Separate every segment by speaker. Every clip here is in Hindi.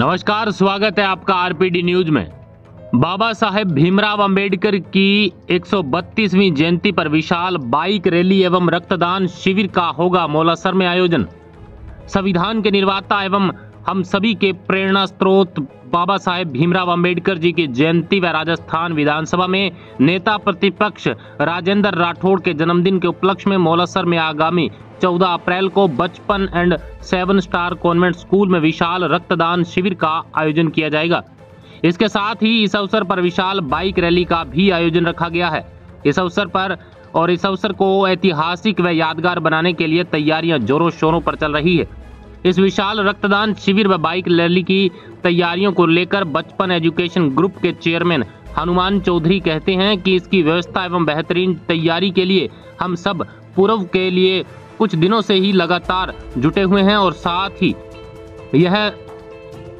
Speaker 1: नमस्कार, स्वागत है आपका आरपीडी न्यूज़ में। बाबा साहेब भीमराव अंबेडकर की 132वीं जयंती पर विशाल बाइक रैली एवं रक्तदान शिविर का होगा मौलासर में आयोजन। संविधान के निर्माता एवं हम सभी के प्रेरणा स्रोत बाबा साहेब भीमराव अंबेडकर जी की जयंती व राजस्थान विधानसभा में नेता प्रतिपक्ष राजेंद्र राठौड़ के जन्मदिन के उपलक्ष्य में मौलासर में आगामी 14 अप्रैल को Bachpan and seven star convent school में विशाल रक्तदान शिविर का आयोजन किया जाएगा। इसके साथ ही इस अवसर पर विशाल बाइक रैली का भी आयोजन रखा गया है। इस अवसर पर और इस अवसर को ऐतिहासिक व यादगार बनाने के लिए तैयारियाँ जोरों शोरों पर चल रही है। इस विशाल रक्तदान शिविर व बाइक रैली की तैयारियों को लेकर बचपन एजुकेशन ग्रुप के चेयरमैन हनुमान चौधरी कहते हैं कि इसकी व्यवस्था एवं बेहतरीन तैयारी के लिए हम सब पूर्व के लिए कुछ दिनों से ही लगातार जुटे हुए हैं और साथ ही यह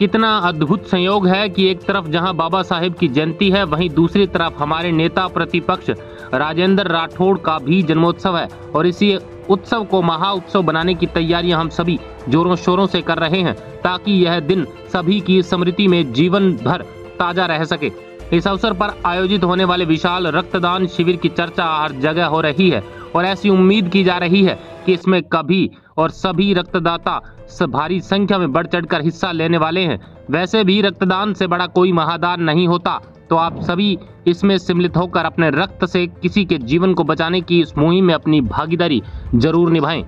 Speaker 1: कितना अद्भुत संयोग है कि एक तरफ़ जहाँ बाबा साहेब की जयंती है, वहीं दूसरी तरफ़ हमारे नेता प्रतिपक्ष राजेंद्र राठौड़ का भी जन्मोत्सव है। और इसी उत्सव को महा उत्सव बनाने की तैयारियाँ हम सभी जोरों शोरों से कर रहे हैं, ताकि यह दिन सभी की स्मृति में जीवन भर ताज़ा रह सके। इस अवसर पर आयोजित होने वाले विशाल रक्तदान शिविर की चर्चा हर जगह हो रही है, और ऐसी उम्मीद की जा रही है कि इसमें कभी और सभी रक्तदाता भारी संख्या में बढ़ चढ़कर हिस्सा लेने वाले हैं। वैसे भी रक्तदान से बड़ा कोई महादान नहीं होता तो आप सभी इसमें सम्मिलित होकर अपने रक्त से किसी के जीवन को बचाने की इस मुहिम में अपनी भागीदारी ज़रूर निभाएँ।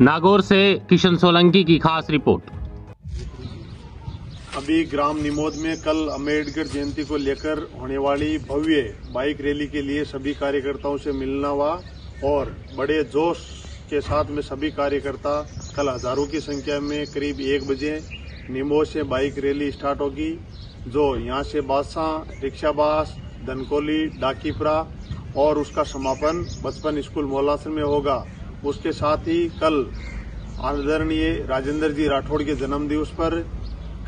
Speaker 1: नागौर से किशन सोलंकी की खास रिपोर्ट।
Speaker 2: अभी ग्राम निमोद में कल अंबेडकर जयंती को लेकर होने वाली भव्य बाइक रैली के लिए सभी कार्यकर्ताओं से मिलना हुआ। और बड़े जोश के साथ में सभी कार्यकर्ता कल हज़ारों की संख्या में करीब एक बजे निमोद से बाइक रैली स्टार्ट होगी, जो यहाँ से बादशाह रिक्शाबास धनकोली, डाकीपुरा और उसका समापन बचपन स्कूल मोलासन में होगा। उसके साथ ही कल आदरणीय राजेंद्र जी राठौड़ के जन्म दिवस पर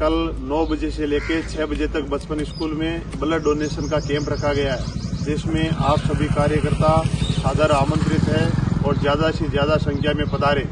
Speaker 2: कल 9 बजे से लेकर 6 बजे तक बचपन स्कूल में ब्लड डोनेशन का कैंप रखा गया है। जिसमें आप सभी कार्यकर्ता सादर आमंत्रित हैं और ज़्यादा से ज़्यादा संख्या में पधारें।